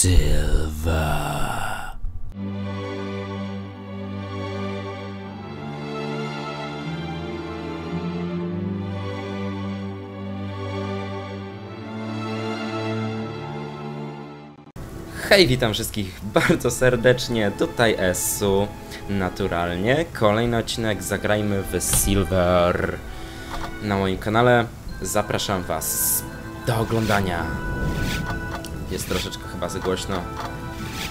Silver. Hej, witam wszystkich bardzo serdecznie, tutaj Esu, naturalnie. Kolejny odcinek Zagrajmy w Silver. Na moim kanale zapraszam Was do oglądania. Jest troszeczkę chyba za głośno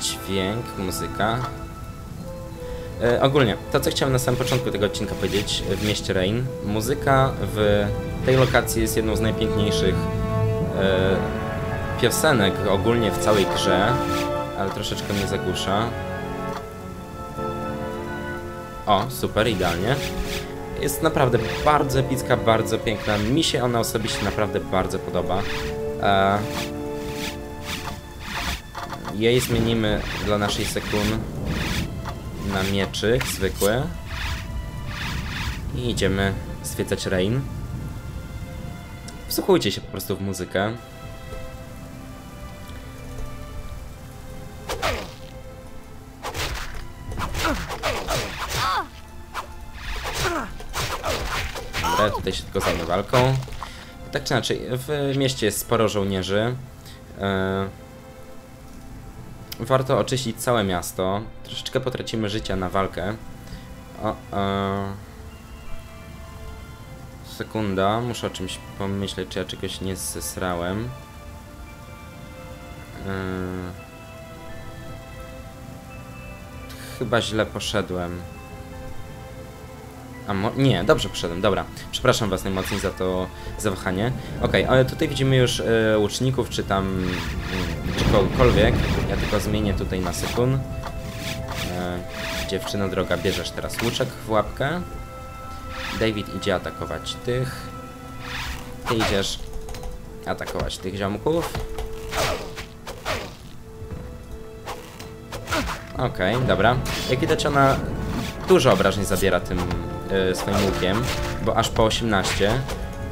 dźwięk, muzyka. E, ogólnie, to co chciałem na samym początku tego odcinka powiedzieć, w mieście Rain, muzyka w tej lokacji jest jedną z najpiękniejszych e, piosenek ogólnie w całej grze, ale troszeczkę mnie zagłusza. O, super, idealnie. Jest naprawdę bardzo epicka, bardzo piękna. Mi się ona osobiście naprawdę bardzo podoba. E, jej zmienimy dla naszej sekun na mieczyk zwykły. I idziemy zwiedzać Rain. Wsłuchujcie się po prostu w muzykę. Dobra, tutaj się tylko zajmę walką. Tak czy inaczej, w mieście jest sporo żołnierzy. E, warto oczyścić całe miasto. Troszeczkę potracimy życia na walkę. O, e, sekunda, muszę o czymś pomyśleć, czy ja czegoś nie zesrałem. E, chyba źle poszedłem. A nie, dobrze poszedłem, dobra. Przepraszam was najmocniej za to zawahanie. Okej, ale tutaj widzimy już e, łuczników, czy tam... mm, czy kogokolwiek. Ja tylko zmienię tutaj na sekund. E, dziewczyna droga, bierzesz teraz łuczek w łapkę. David idzie atakować tych. Ty idziesz atakować tych ziomków. Okej, dobra. Jak widać ona dużo obrażeń zabiera tym y, swoim łukiem, bo aż po 18.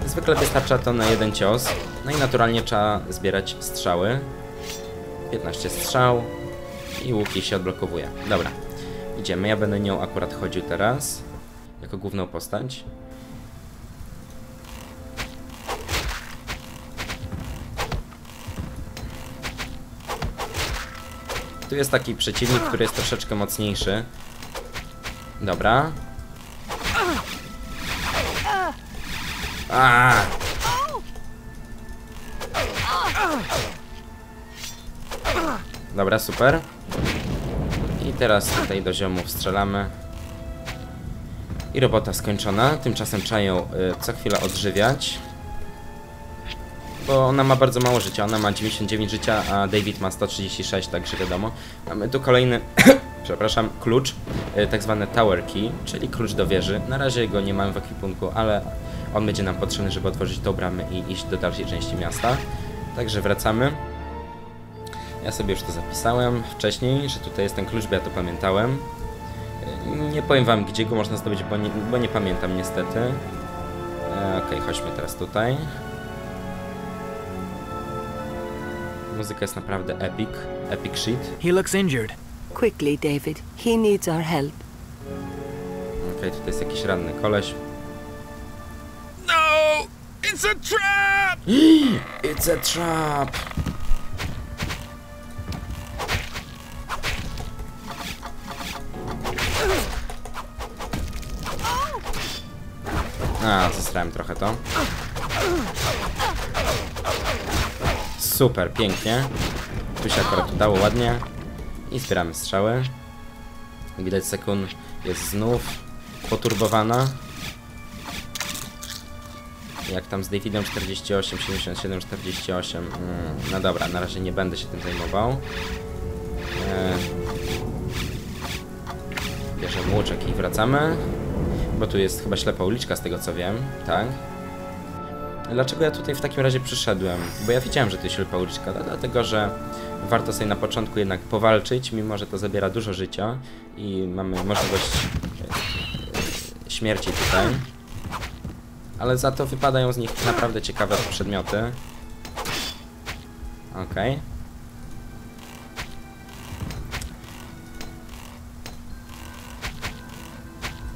Zwykle wystarcza to na jeden cios. No i naturalnie trzeba zbierać strzały. 15 strzał i łuk się odblokowuje. Dobra, idziemy. Ja będę nią akurat chodził teraz, jako główną postać. Tu jest taki przeciwnik, który jest troszeczkę mocniejszy. Dobra. A! Dobra, super. I teraz tutaj do ziomów strzelamy. I robota skończona. Tymczasem trzeba ją y, co chwilę odżywiać. Bo ona ma bardzo mało życia. Ona ma 99 życia, a David ma 136, także wiadomo. Mamy tu kolejny przepraszam, klucz, y, tak zwany tower key, czyli klucz do wieży. Na razie go nie mamy w ekwipunku, ale on będzie nam potrzebny, żeby otworzyć tą bramę i iść do dalszej części miasta. Także wracamy. Ja sobie już to zapisałem wcześniej, że tutaj jest ten klucz, bo ja to pamiętałem. Y, Nie powiem wam, gdzie go można zdobyć, bo nie, bo nie pamiętam niestety. E, Okej, chodźmy teraz tutaj. Muzyka jest naprawdę epic, epic shit. He looks injured. Quickly, David. He needs our help. Okej, tutaj jest jakiś ranny koleś. It's a trap! It's a trap! A, zesrałem trochę to. Super, pięknie. Tu się akurat udało ładnie. I zbieramy strzały. Widać sekund jest znów poturbowana. Jak tam z Davidem 48, 77, 48. Mm, no dobra, na razie nie będę się tym zajmował. E... Bierzemy łuczek i wracamy. Bo tu jest chyba ślepa uliczka z tego co wiem, tak? Dlaczego ja tutaj w takim razie przyszedłem? Bo ja wiedziałem, że to jest ślepa uliczka, ale dlatego, że warto sobie na początku jednak powalczyć, mimo że to zabiera dużo życia i mamy możliwość e, śmierci tutaj ale za to wypadają z nich naprawdę ciekawe przedmioty. Okej. Okay.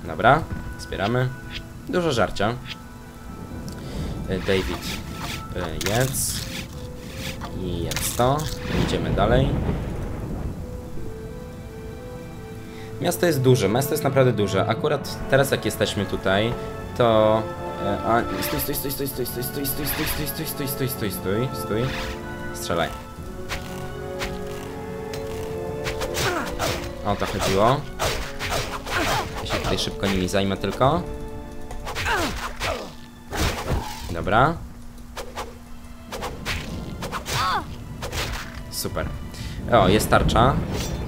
Dobra, zbieramy. Dużo żarcia. E, David, e, jedz. I jedz to. Idziemy dalej. Miasto jest duże, miasto jest naprawdę duże. Akurat teraz jak jesteśmy tutaj, to e, A, stój, stój, stój, stój, stój, stój, stój, stój, stój, stój, stój, stój, stój, stój, stój, stój. Strzelaj. O to chodziło. Ja się tutaj szybko nimi zajmę tylko. Dobra. Super. O, jest tarcza.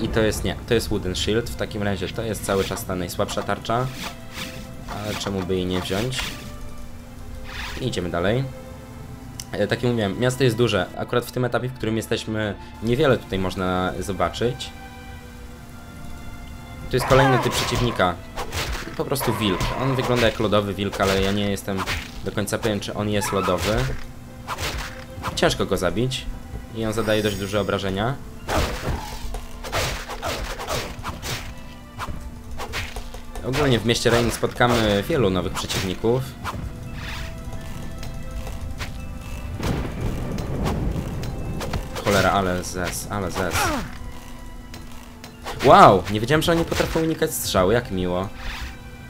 I to jest nie, to jest Wooden Shield. W takim razie to jest cały czas ta najsłabsza tarcza. Ale czemu by jej nie wziąć? Idziemy dalej. E, Tak jak mówiłem, miasto jest duże. Akurat w tym etapie, w którym jesteśmy, niewiele tutaj można zobaczyć. Tu jest kolejny typ przeciwnika. Po prostu wilk. On wygląda jak lodowy wilk, ale ja nie jestem do końca pewien, czy on jest lodowy. Ciężko go zabić. I on zadaje dość duże obrażenia. Ogólnie w mieście Rain spotkamy wielu nowych przeciwników. Cholera, ale zes, ale zes. Wow, nie wiedziałem, że oni potrafią unikać strzału, jak miło.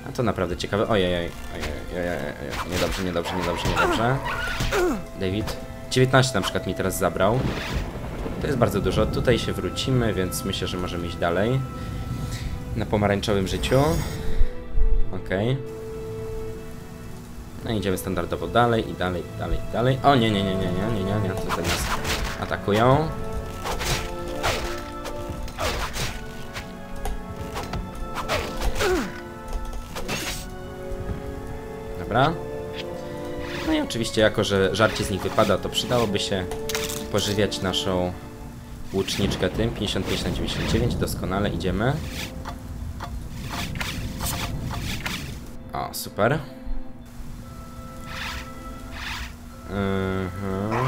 A to naprawdę ciekawe. Ojej, ojej, ojej, ojej, niedobrze, niedobrze, niedobrze, niedobrze. David. 19 na przykład mi teraz zabrał. To jest bardzo dużo. Tutaj się wrócimy, więc myślę, że możemy iść dalej. Na pomarańczowym życiu. Okej. No i idziemy standardowo dalej i dalej, i dalej, i dalej. O nie, nie, nie, nie, nie, nie, nie, nie. Tutaj nas atakują. Dobra. No i oczywiście, jako że żarcie z nich wypada, to przydałoby się pożywiać naszą łuczniczkę tym. 55 na 99, doskonale, idziemy. O, super. Mhm.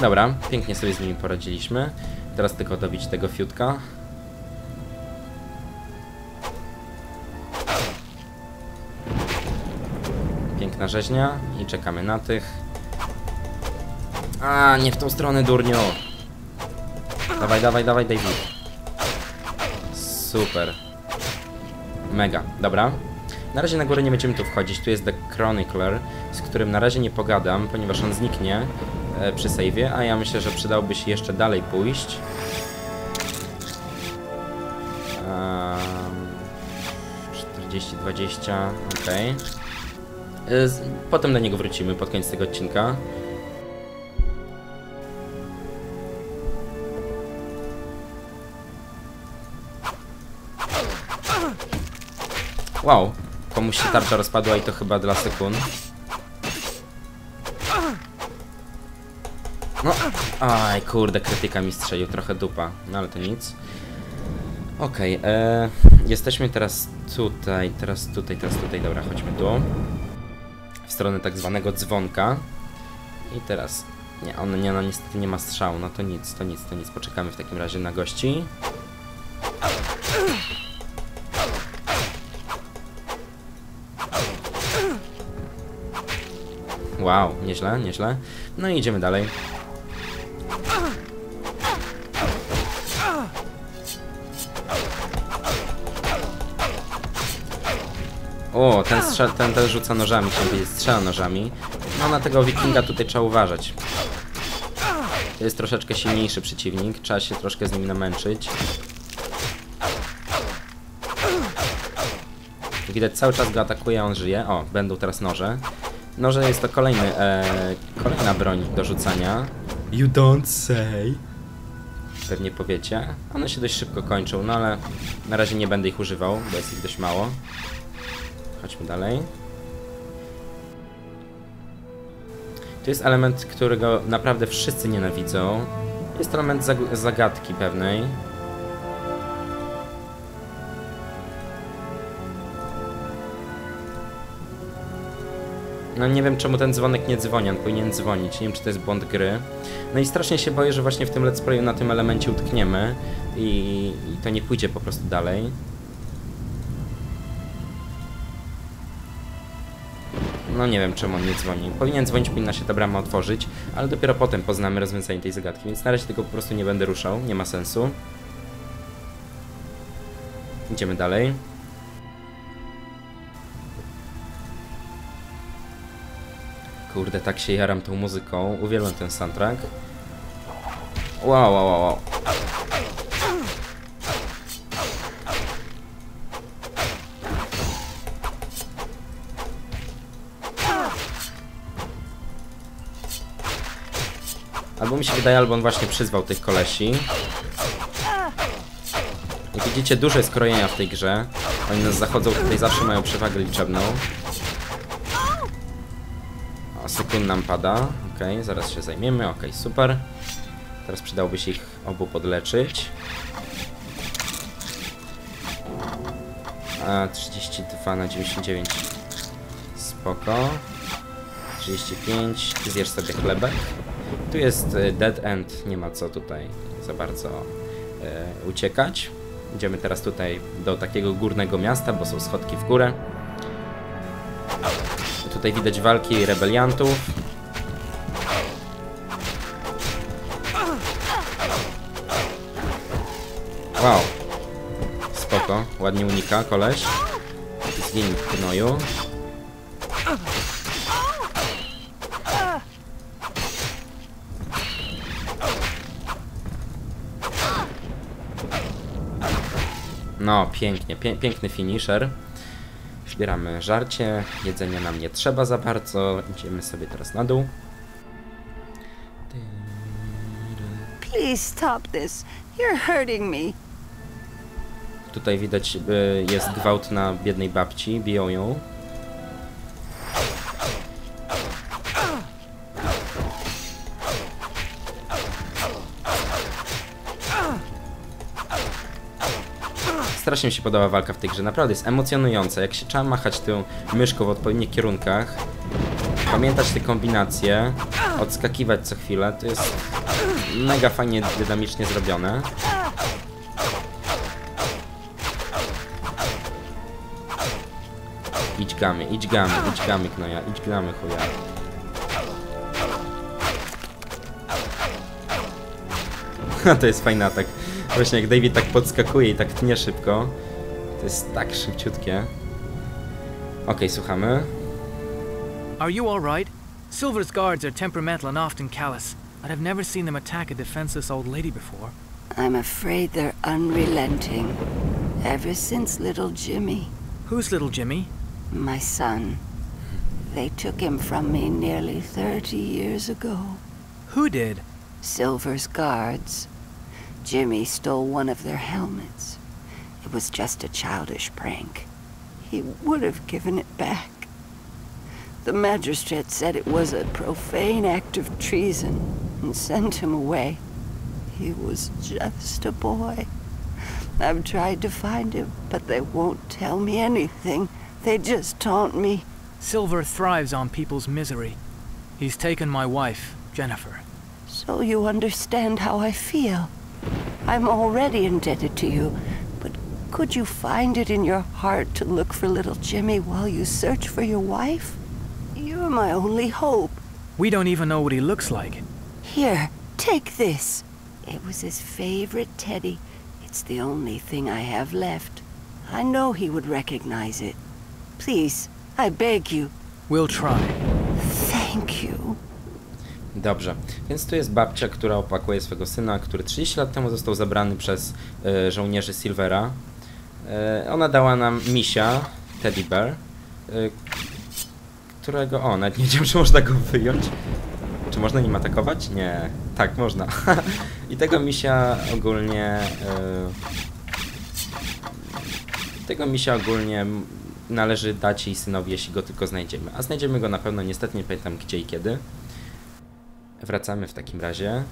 Dobra, pięknie sobie z nimi poradziliśmy. Teraz tylko dobić tego fiutka. Piękna rzeźnia i czekamy na tych. A, nie w tą stronę, durniu. Dawaj, dawaj, dawaj, David. Super. Mega, dobra. Na razie na górę nie będziemy tu wchodzić. Tu jest The Chronicler, z którym na razie nie pogadam, ponieważ on zniknie przy save'ie, a ja myślę, że przydałoby się jeszcze dalej pójść. Um, 40-20, okej. E, z- Potem do niego wrócimy pod koniec tego odcinka. Wow, komuś się tarcza rozpadła i to chyba dla sekund. No, aj kurde, krytyka mi strzelił, trochę dupa, no ale to nic. Okej, e, jesteśmy teraz tutaj, teraz tutaj, teraz tutaj, dobra, chodźmy tu. W stronę tak zwanego dzwonka. I teraz, nie, on nie, no niestety nie ma strzału, no to nic, to nic, to nic, poczekamy w takim razie na gości. Wow, nieźle, nieźle. No i idziemy dalej. O, ten, strzel, ten, ten rzuca nożami, chciałem powiedzieć, strzela nożami. No na tego wikinga tutaj trzeba uważać. To jest troszeczkę silniejszy przeciwnik, trzeba się troszkę z nim namęczyć. Widać, cały czas go atakuje, on żyje. O, będą teraz noże. Noże jest to kolejny, e, kolejna broń do rzucania. You don't say. Pewnie powiecie. One się dość szybko kończą, no ale na razie nie będę ich używał, bo jest ich dość mało. Chodźmy dalej. To jest element, którego naprawdę wszyscy nienawidzą. Jest to element zag zagadki pewnej. No nie wiem czemu ten dzwonek nie dzwoni, on powinien dzwonić, nie wiem czy to jest błąd gry. No i strasznie się boję, że właśnie w tym let's playu na tym elemencie utkniemy i, i to nie pójdzie po prostu dalej. No nie wiem czemu on nie dzwoni. Powinien dzwonić, powinna się ta brama otworzyć, ale dopiero potem poznamy rozwiązanie tej zagadki, więc na razie tego po prostu nie będę ruszał, nie ma sensu. Idziemy dalej. Kurde, tak się jaram tą muzyką. Uwielbiam ten soundtrack. Wow, wow, wow, wow. Albo mi się wydaje, albo on właśnie przyzwał tych kolesi. Jak widzicie, dużo jest krojenia w tej grze. Oni nas zachodzą, tutaj zawsze mają przewagę liczebną. O, sekund nam pada. Ok, zaraz się zajmiemy. Ok, super. Teraz przydałoby się ich obu podleczyć. A, 32 na 99. Spoko. 35. Zjesz sobie chlebek. Tu jest e, dead end, nie ma co tutaj za bardzo e, uciekać. Idziemy teraz tutaj do takiego górnego miasta, bo są schodki w górę. Tutaj widać walki rebeliantów. Wow. Spoko, ładnie unika koleś. Zgiń w gnoju. No, pięknie, pie piękny finisher. Zbieramy żarcie, jedzenia nam nie trzeba za bardzo. Idziemy sobie teraz na dół. Please stop this. You're hurting me. Tutaj widać y, jest gwałt na biednej babci, biją ją. Strasznie mi się podoba walka w tej grze, naprawdę jest emocjonująca. Jak się trzeba machać tą myszką w odpowiednich kierunkach, pamiętać te kombinacje, odskakiwać co chwilę, to jest mega fajnie dynamicznie zrobione. Idź gamy, idź gamy, idź gamy knoja, idź gamy chuja. to jest fajny atak. Właśnie jak David tak podskakuje i tak tnie szybko. To jest tak szybciutkie. Okej, słuchamy. Are you alright? Silver's guards are temperamental and often callous, but I've never seen them attack a defenseless old lady before. I'm afraid they're unrelenting. Ever since little Jimmy, Who's little Jimmy? my son, they took him from me nearly 30 years ago. Who did? Silver's guards. Jimmy stole one of their helmets. It was just a childish prank. He would have given it back. The magistrate said it was a profane act of treason and sent him away. He was just a boy. I've tried to find him, but they won't tell me anything. They just taunt me. Silver thrives on people's misery. He's taken my wife, Jennifer. So you understand how I feel. I'm already indebted to you, but could you find it in your heart to look for little Jimmy while you search for your wife? You're my only hope. We don't even know what he looks like. Here, take this. It was his favorite teddy. It's the only thing I have left. I know he would recognize it. Please, I beg you. We'll try. Thank you. Dobrze, więc tu jest babcia, która opłakuje swego syna, który 30 lat temu został zabrany przez e, żołnierzy Silvera. E, ona dała nam misia, Teddy Bear, e, którego... O, nawet nie wiedziałem, czy można go wyjąć. Czy można nim atakować? Nie. Tak, można. I tego misia ogólnie... Tego misia ogólnie należy dać jej synowi, jeśli go tylko znajdziemy. A znajdziemy go na pewno, niestety nie pamiętam gdzie i kiedy. Wracamy w takim razie.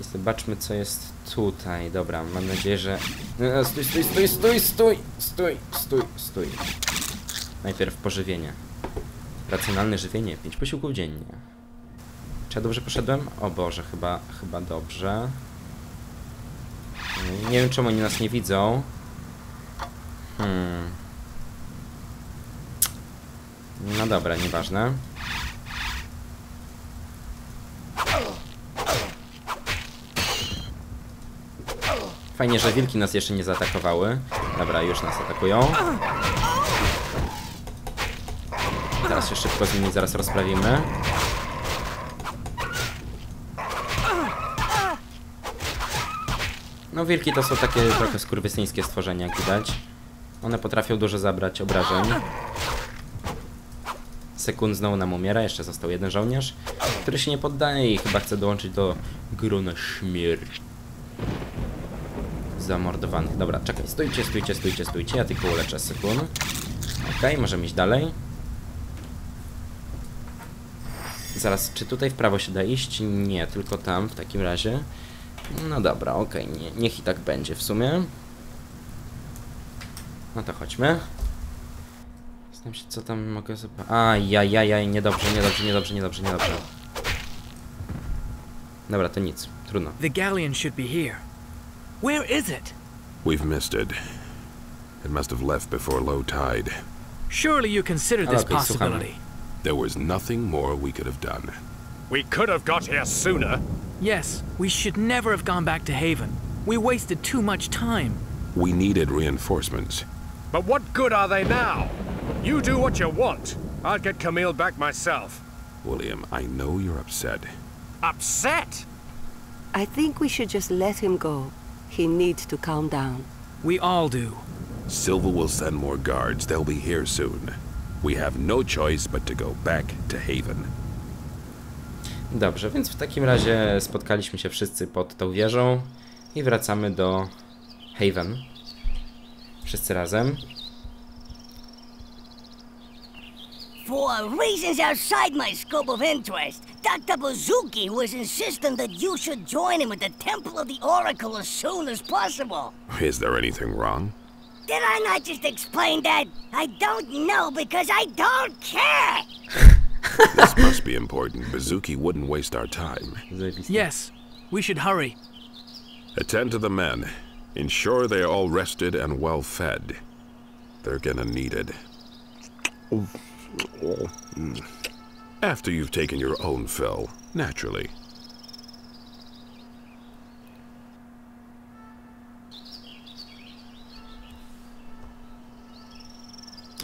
I zobaczmy, co jest tutaj. Dobra, mam nadzieję, że... E, Stój, stój, stój, stój, stój, stój, stój, stój. Najpierw pożywienie. Racjonalne żywienie, 5 posiłków dziennie. Czy ja dobrze poszedłem? O Boże, chyba, chyba dobrze. Nie wiem czemu oni nas nie widzą. Hmm. No dobra, nieważne. Fajnie, że wilki nas jeszcze nie zaatakowały. Dobra, już nas atakują. Teraz się szybko z nimi zaraz rozprawimy. No wilki to są takie trochę skurwysyńskie stworzenia, jak widać. One potrafią dużo zabrać obrażeń. Sekund znowu nam umiera, jeszcze został jeden żołnierz, który się nie poddaje i chyba chce dołączyć do grona śmierci. Zamordowanych. Dobra, czekaj, stójcie, stójcie, stójcie, stójcie, ja tylko uleczę sekund. Okej, możemy iść dalej. Zaraz, czy tutaj w prawo się da iść? Nie, tylko tam w takim razie. No dobra, okej, nie, niech i tak będzie w sumie. No to chodźmy. Zastanawiam się, co tam mogę zobaczyć. A, ja, ja, ja, niedobrze, niedobrze, niedobrze, niedobrze, niedobrze. Dobra, to nic, trudno. The galleon should be here. Where is it? We've missed it. It must have left before low tide. Surely you considered this possibility. There was nothing more we could have done. We could have got here sooner. Yes, we should never have gone back to Haven. We wasted too much time. We needed reinforcements. But what good are they now? You do what you want. I'll get Camille back myself. William, I know you're upset. Upset? I think we should just let him go. He needs to calm down. We all do. Silva will send more guards. They'll be here soon. We have no choice but to go back to Haven. Dobrze, więc w takim razie spotkaliśmy się wszyscy pod tą wieżą i wracamy do Haven. Wszyscy razem. For reasons outside my scope of interest, Dr. Bazuki was insisting that you should join him at the Temple of the Oracle as soon as possible. Is there anything wrong? Did I not just explain that? I don't know because I don't care! This must be important. Bazuki wouldn't waste our time. Yes, we should hurry. Attend to the men. Ensure they're all rested and well fed. They're gonna need it. After you've taken your own fill, naturally.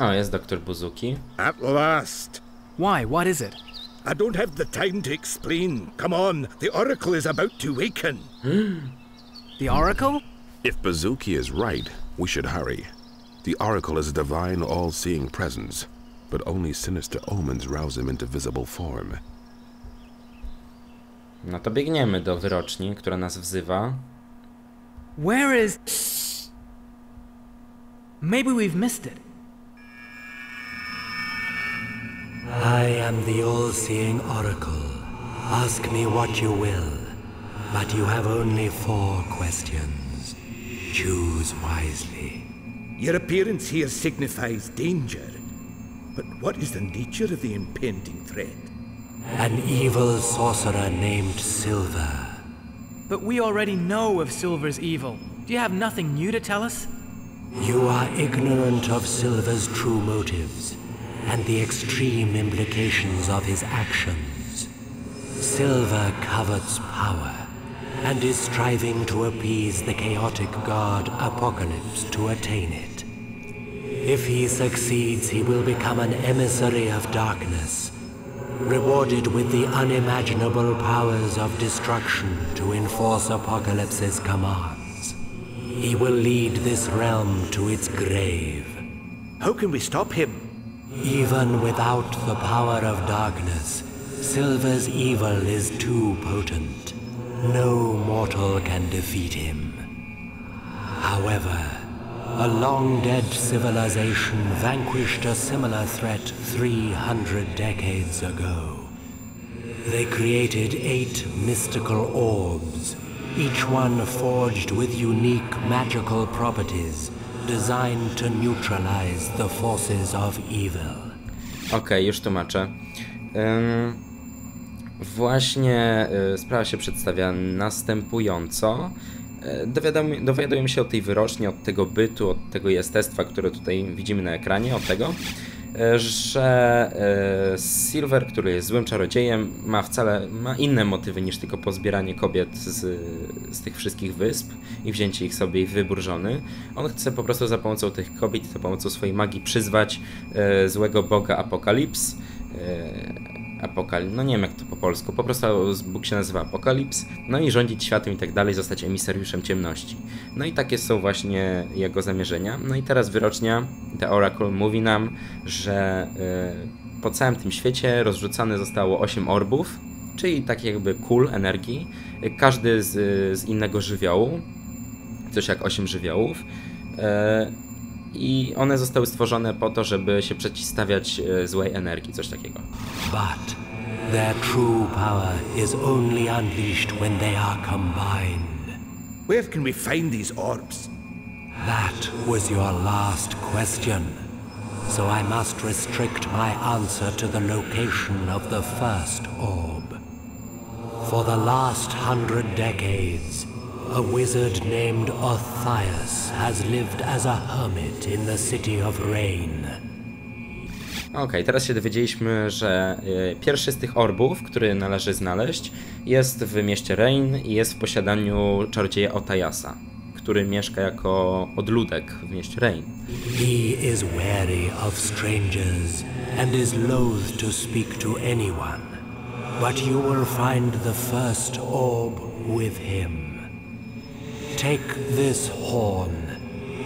O, yes, Dr. Buzuki. At last. Why? What is it? I don't have the time to explain. Come on, the Oracle is about to waken. The Oracle? If Bazuki is right, we should hurry. The Oracle is a divine, all-seeing presence, but only sinister omens rouse him into visible form. No to biegniemy do wyroczni, która nas wzywa. Where is. Maybe we've missed it. I am the all-seeing oracle. Ask me what you will, but you have only four questions. Choose wisely. Your appearance here signifies danger. But what is the nature of the impending threat? An evil sorcerer named Silver. But we already know of Silver's evil. Do you have nothing new to tell us? You are ignorant of Silver's true motives and the extreme implications of his actions. Silver covets power and is striving to appease the chaotic god Apocalypse to attain it. If he succeeds, he will become an emissary of darkness, rewarded with the unimaginable powers of destruction to enforce Apocalypse's commands. He will lead this realm to its grave. How can we stop him? Even without the power of darkness, Silver's evil is too potent. No mortal can defeat him. However, a long-dead civilization vanquished a similar threat 300 decades ago. They created eight mystical orbs, each one forged with unique magical properties designed to neutralize the forces of evil. Okej, już tłumaczę. Ym, właśnie y, sprawa się przedstawia następująco. Dowiadam- dowiadujemy się o tej wyroczni, od tego bytu, od tego jestestwa, które tutaj widzimy na ekranie, od tego, y, że y, Silver, który jest złym czarodziejem, ma wcale ma inne motywy niż tylko pozbieranie kobiet z, z tych wszystkich wysp i wzięcie ich sobie i wybór żony. On chce po prostu za pomocą tych kobiet, za pomocą swojej magii przyzwać e, złego boga Apokalips. E, Apokal... No nie wiem jak po polsku, po prostu Bóg się nazywa Apokalips, no i rządzić światem i tak dalej, zostać emisariuszem ciemności. No i takie są właśnie jego zamierzenia. No i teraz wyrocznia, The Oracle mówi nam, że e, po całym tym świecie rozrzucane zostało 8 orbów, czyli tak jakby kul energii, każdy z, z innego żywiołu, coś jak 8 żywiołów. E, I one zostały stworzone po to, żeby się przeciwstawiać e, złej energii, coś takiego. But their true power is only unleashed when they are combined. Where can we find these orbs? That was your last question. So I must restrict my answer to the location of the first orb. For the last hundred decades, a wizard named Orthias has lived as a hermit in the City of Rain. Okej, teraz się dowiedzieliśmy, że e, pierwszy z tych orbów, który należy znaleźć, jest w mieście Rain i jest w posiadaniu czarodzieja Otayasa, który mieszka jako odludek w mieście Rain. He is wary of strangers and is loath to speak to anyone. But you will find the first orb with him. Take this horn.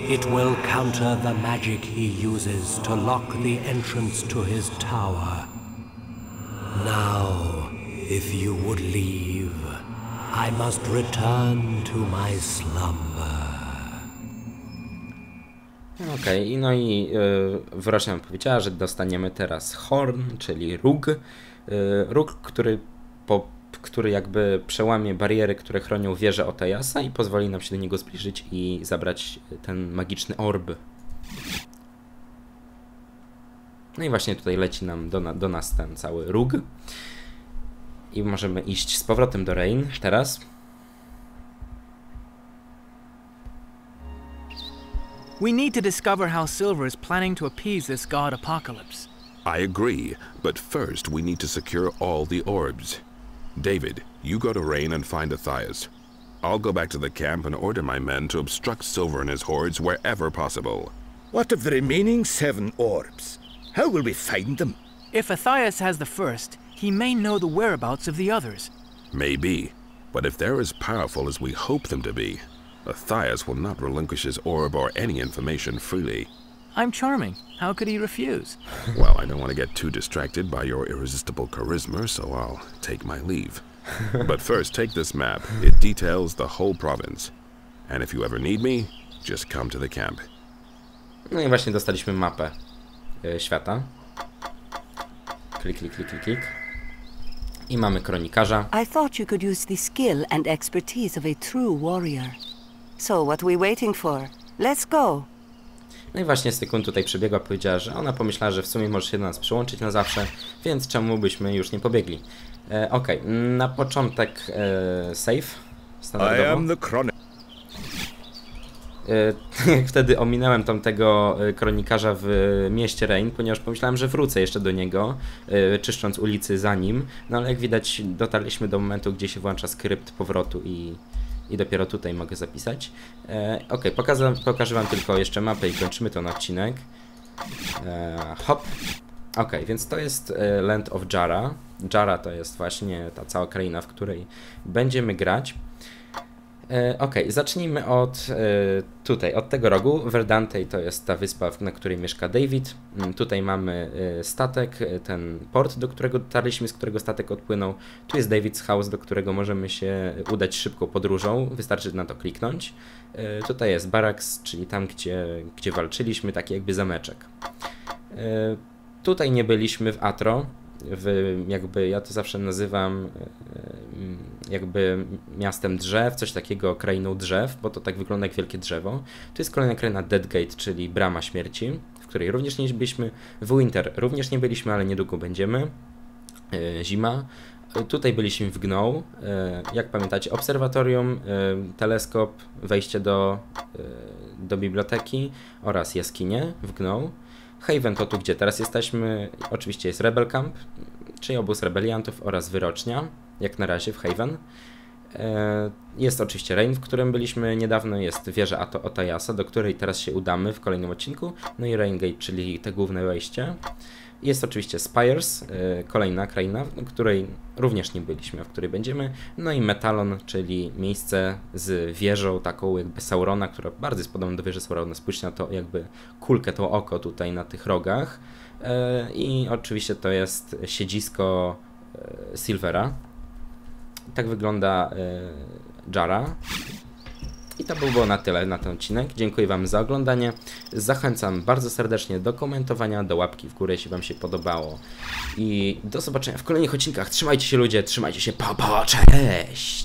It will counter the magic he uses to lock the entrance to his tower. Now, if you would leave, I must return to my slumber. Okej, no i yy, nam powiedziała, że dostaniemy teraz horn, czyli róg. Yy, róg, który, po, który jakby przełamie bariery, które chronią wieżę Otejasa i pozwoli nam się do niego zbliżyć i zabrać ten magiczny orb. No i właśnie tutaj leci nam do, na- do nas ten cały róg. I możemy iść z powrotem do Rain teraz. We need to discover how Silver is planning to appease this god Apocalypse. I agree, but first we need to secure all the orbs. David, you go to Rain and find Athias. I'll go back to the camp and order my men to obstruct Silver and his hordes wherever possible. What of the remaining seven orbs? How will we find them? If Athias has the first, he may know the whereabouts of the others. Maybe, but if they're as powerful as we hope them to be, Athias will not relinquish his orb or any information freely. I'm charming. How could he refuse? Well, I don't want to get too distracted by your irresistible charisma, so I'll take my leave. but first, take this map. It details the whole province. And if you ever need me, just come to the camp. No i właśnie dostaliśmy mapę e, świata. Klik, klik, klik, klik, klik. I mamy kronikarza. I thought you could use the skill and expertise of a true warrior. So, what are we waiting for? Let's go. No i właśnie sekund tutaj przebiegła, powiedziała, że ona pomyślała, że w sumie może się do nas przyłączyć na zawsze, więc czemu byśmy już nie pobiegli. E, Okej, na początek e, save. I Standardowo. am the chronic. E, wtedy ominąłem tamtego e, kronikarza w mieście Rain, ponieważ pomyślałem, że wrócę jeszcze do niego, e, czyszcząc ulicy za nim. No ale jak widać, dotarliśmy do momentu, gdzie się włącza skrypt powrotu i, i dopiero tutaj mogę zapisać. E, ok, pokażę, pokażę wam tylko jeszcze mapę i kończymy ten odcinek. E, hop. Ok, więc to jest e, Land of Jara. Jara to jest właśnie ta cała kraina, w której będziemy grać. E, Okej, zacznijmy od e, tutaj, od tego rogu. Verdante to jest ta wyspa, na której mieszka David. Mm, Tutaj mamy e, statek, ten port, do którego dotarliśmy, z którego statek odpłynął. Tu jest David's House, do którego możemy się udać szybką podróżą. Wystarczy na to kliknąć. Tutaj jest baraks, czyli tam, gdzie, gdzie walczyliśmy, taki jakby zameczek. Tutaj nie byliśmy w Atro, w, jakby ja to zawsze nazywam e, mm, jakby miastem drzew, coś takiego krainą drzew, bo to tak wygląda jak wielkie drzewo. Tu jest kolejna kraina Deadgate, czyli brama śmierci, w której również nie byliśmy. W Winter również nie byliśmy, ale niedługo będziemy. E, Zima. E, Tutaj byliśmy w Gną. E, Jak pamiętacie, obserwatorium, e, teleskop, wejście do, e, do biblioteki oraz jaskinie w Gną. Haven to tu, gdzie teraz jesteśmy. Oczywiście jest Rebel Camp, czyli obóz rebeliantów oraz wyrocznia, jak na razie w Haven. E, Jest oczywiście Rain, w którym byliśmy niedawno, jest wieża Ato Otayasa, do której teraz się udamy w kolejnym odcinku, no i Rain Gate, czyli te główne wejście. Jest oczywiście Spires, e, kolejna kraina, w której również nie byliśmy, w której będziemy, no i Metalon, czyli miejsce z wieżą taką jakby Saurona, która bardzo jest podobna do wieży Saurona, spójrzcie na to jakby kulkę, to oko tutaj na tych rogach. E, i oczywiście to jest siedzisko e, Silvera, tak wygląda y, Jara. I to by było na tyle na ten odcinek. Dziękuję Wam za oglądanie. Zachęcam bardzo serdecznie do komentowania, do łapki w górę, jeśli Wam się podobało. I do zobaczenia w kolejnych odcinkach. Trzymajcie się ludzie, trzymajcie się, pa, pa, cześć!